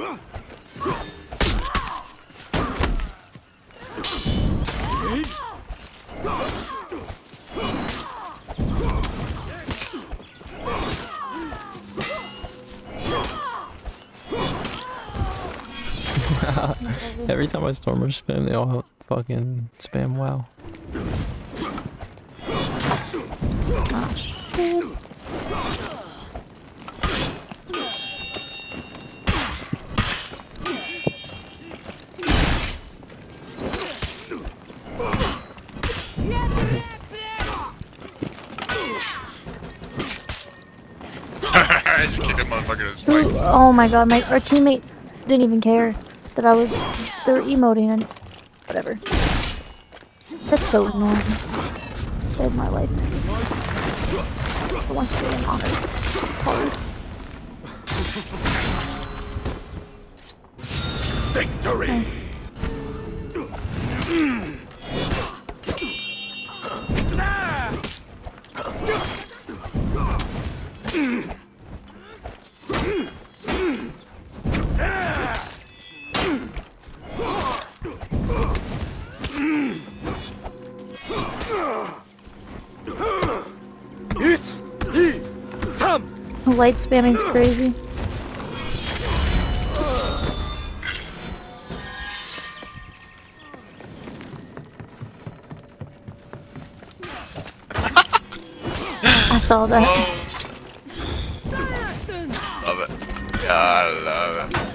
Every time I stormer spam, they all fucking spam wow. Ah, I just kicked a motherfucker in his. Who- Oh my god, my our teammate didn't even care that I was they were emoting and whatever. That's so annoying. Saved my life. But once again, honored. Hard. Light spamming's crazy. I saw that. Love it. Yeah, I love it.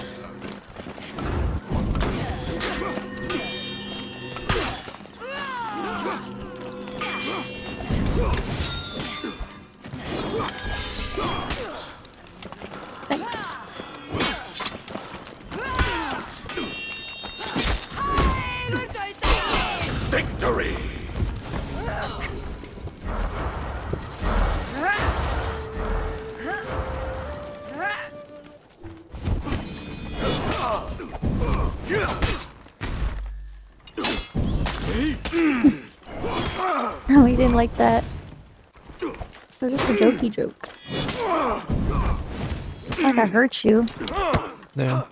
No, oh, he didn't like that. Was this a jokey joke? Like I hurt you. Damn.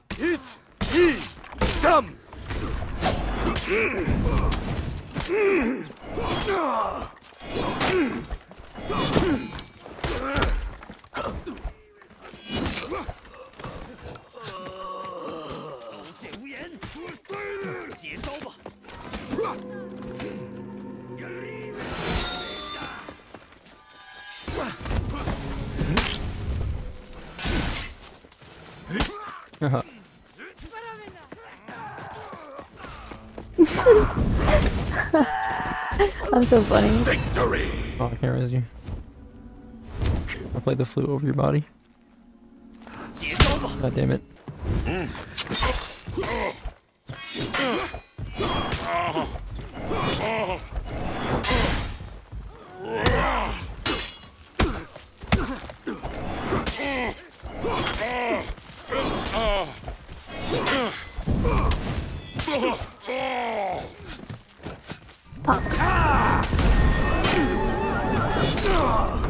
I'm so funny. Victory! Oh, I can't res you. I played the flute over your body. God damn it. Mm. Fuck.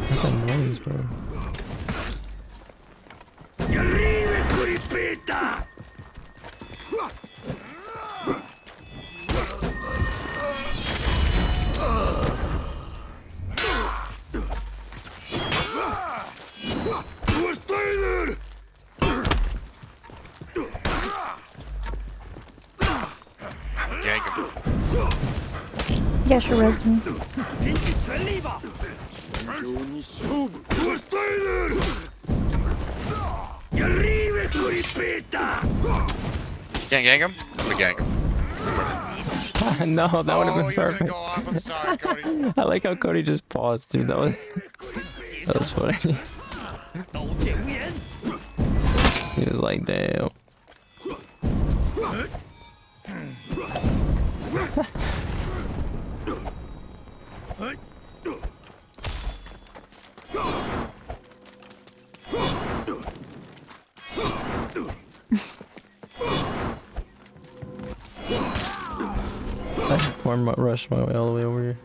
What's that noise, bro? Yank You guys should res me. Can't gank him? I'm gonna gank him. no, that would have oh, been he was gonna perfect. go off. I'm sorry, Cody. I like how Cody just paused, dude. That was that was funny. he was like, "Damn." Just stormed my way all the way over here.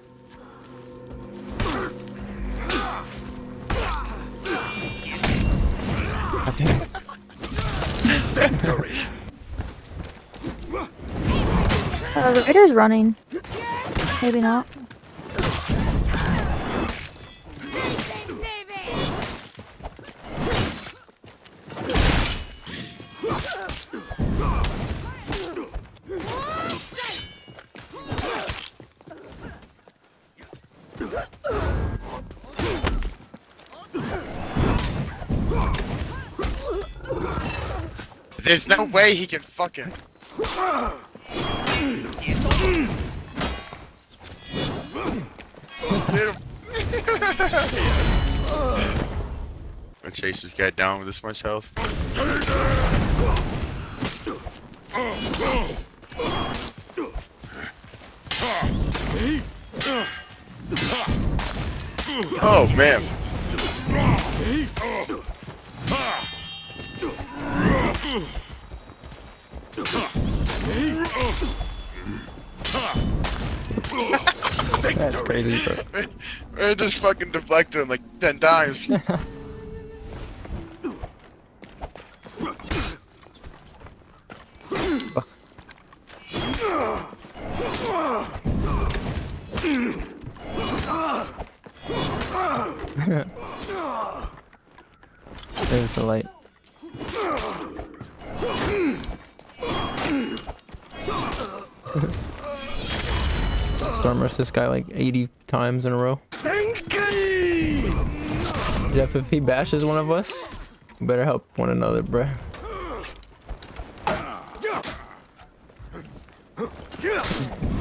It. Uh, the Raider's running. Maybe not. There's no way he can fucking. I chase this guy down with this much health. Oh man. That's crazy, bro. I just fucking deflected him like 10 times. There's the light. Storm rushed this guy like 80 times in a row. Jeff, if he bashes one of us, we better help one another, bruh.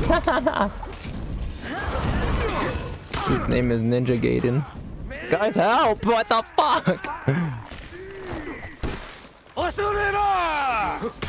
His name is Ninja Gaiden. Guys, help! What the fuck?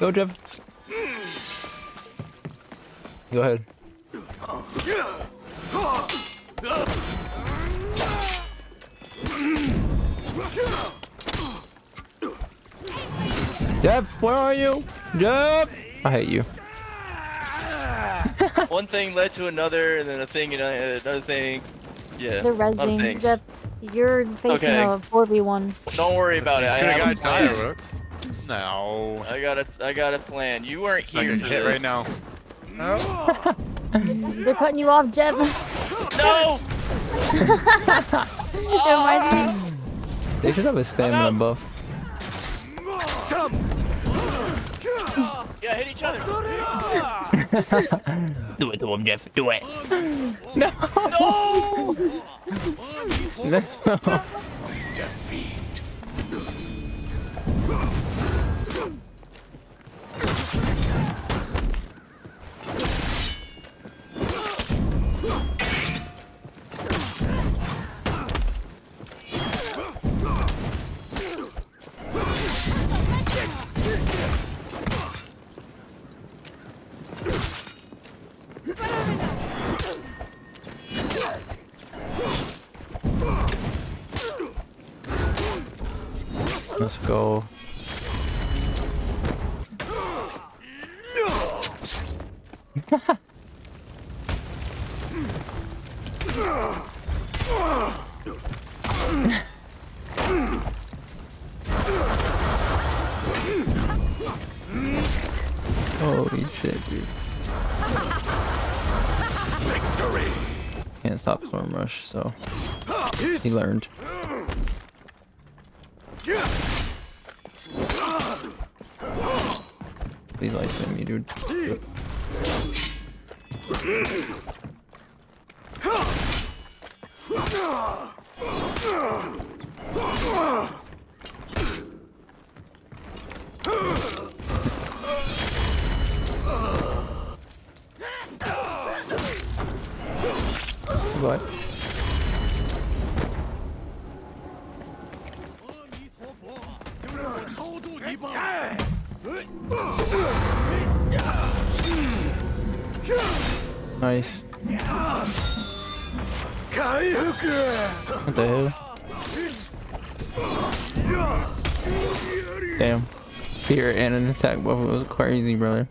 Go, Jeff. Go ahead. Jeff, where are you? Jeff! I hate you. One thing led to another, and then a thing, and another thing. Yeah, They're a lot of resing. Jeff, you're facing Okay. a 4v1. Don't worry about it. I Could've have a got plan. Diarrhea. No. I got a, I got a plan. You weren't I here can for hit this. right now. No. They're cutting you off, Jeff. No! it. Ah. They should have a stamina buff. Come. Yeah, hit each other. Do it to him, Jeff. Do it. No! No. Let's go. Holy shit, dude. Can't stop Storm Rush, so he learned. Please spin me, dude. What? What the hell? Damn. Fear and an attack buff was crazy, brother.